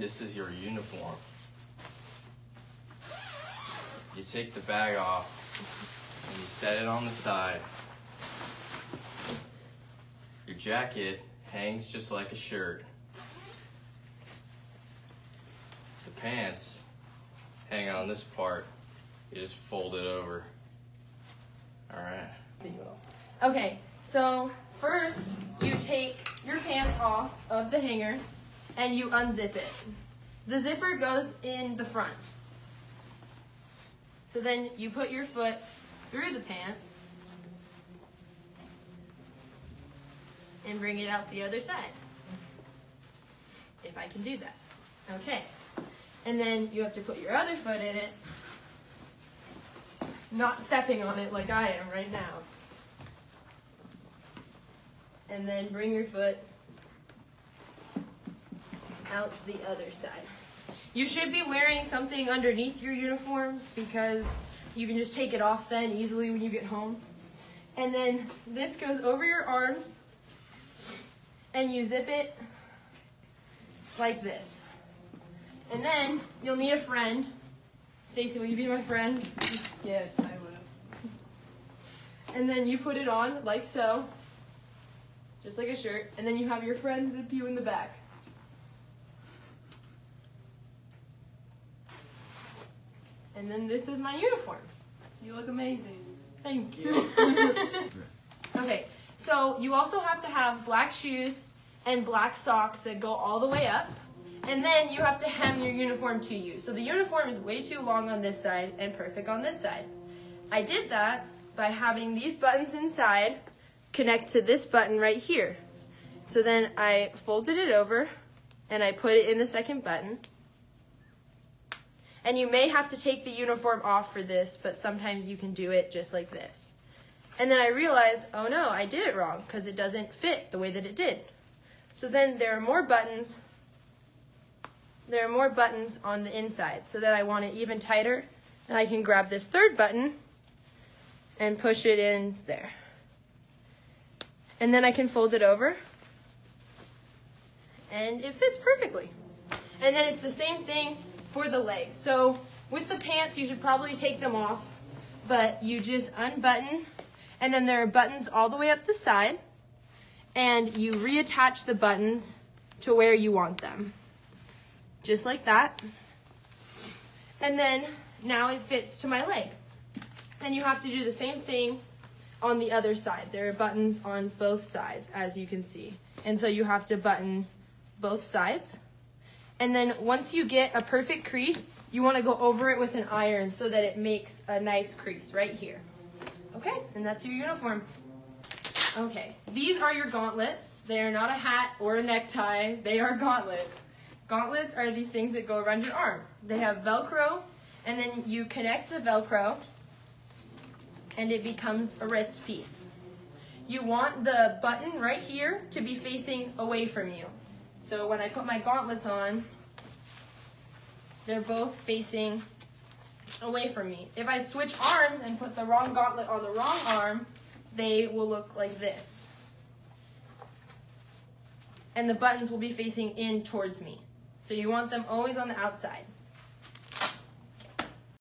This is your uniform. You take the bag off and you set it on the side. Your jacket hangs just like a shirt. The pants hang on this part. You just fold it over. Alright. Okay, so first you take your pants off of the hanger and you unzip it. The zipper goes in the front. So then you put your foot through the pants and bring it out the other side. If I can do that. Okay. And then you have to put your other foot in it, not stepping on it like I am right now. And then bring your foot out the other side. You should be wearing something underneath your uniform because you can just take it off then easily when you get home. And then this goes over your arms and you zip it like this. And then you'll need a friend. Stacy, will you be my friend? Yes, I will. And then you put it on like so, just like a shirt. And then you have your friend zip you in the back. And then this is my uniform. You look amazing. Thank you. okay, so you also have to have black shoes and black socks that go all the way up. And then you have to hem your uniform to you. So the uniform is way too long on this side and perfect on this side. I did that by having these buttons inside connect to this button right here. So then I folded it over and I put it in the second button. And you may have to take the uniform off for this, but sometimes you can do it just like this. And then I realized, oh no, I did it wrong because it doesn't fit the way that it did. So then there are more buttons. There are more buttons on the inside so that I want it even tighter. And I can grab this third button and push it in there. And then I can fold it over and it fits perfectly. And then it's the same thing for the legs. So with the pants, you should probably take them off, but you just unbutton, and then there are buttons all the way up the side, and you reattach the buttons to where you want them. Just like that. And then now it fits to my leg. And you have to do the same thing on the other side. There are buttons on both sides, as you can see. And so you have to button both sides. And then once you get a perfect crease, you want to go over it with an iron so that it makes a nice crease right here. Okay, and that's your uniform. Okay, these are your gauntlets. They are not a hat or a necktie. They are gauntlets. Gauntlets are these things that go around your arm. They have Velcro, and then you connect the Velcro, and it becomes a wrist piece. You want the button right here to be facing away from you. So when I put my gauntlets on, they're both facing away from me. If I switch arms and put the wrong gauntlet on the wrong arm, they will look like this. And the buttons will be facing in towards me. So you want them always on the outside.